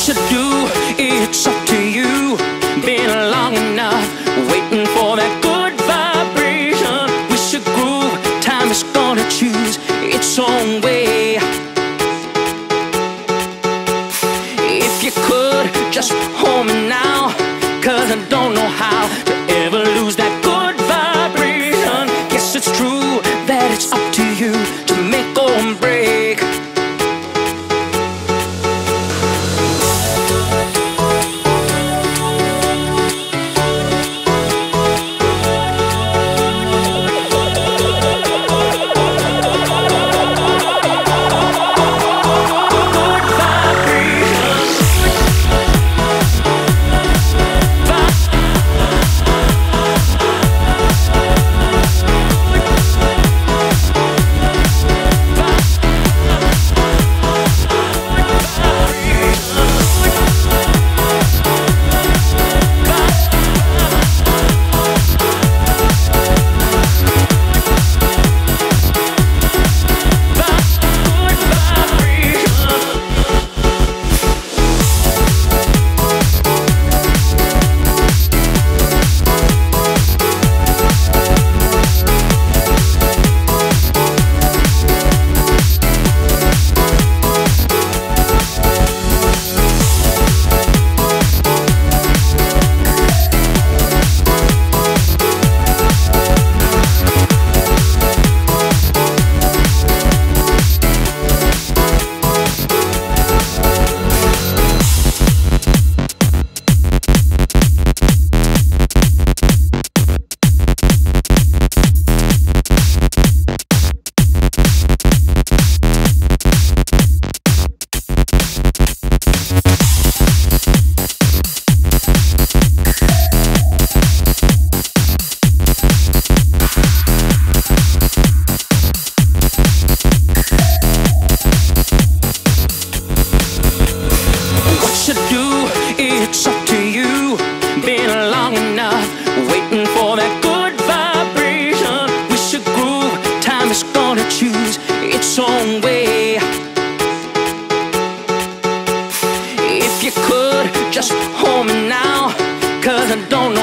should do, it's up to you. Been long enough waiting for that good vibration. We should groove, time is gonna choose its own way. If you could, just hold me now, cause I don't know how to long enough Waiting for that good vibration. We should groove, time is gonna choose its own way. If you could, just hold me now Cause I don't know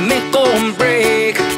make or break.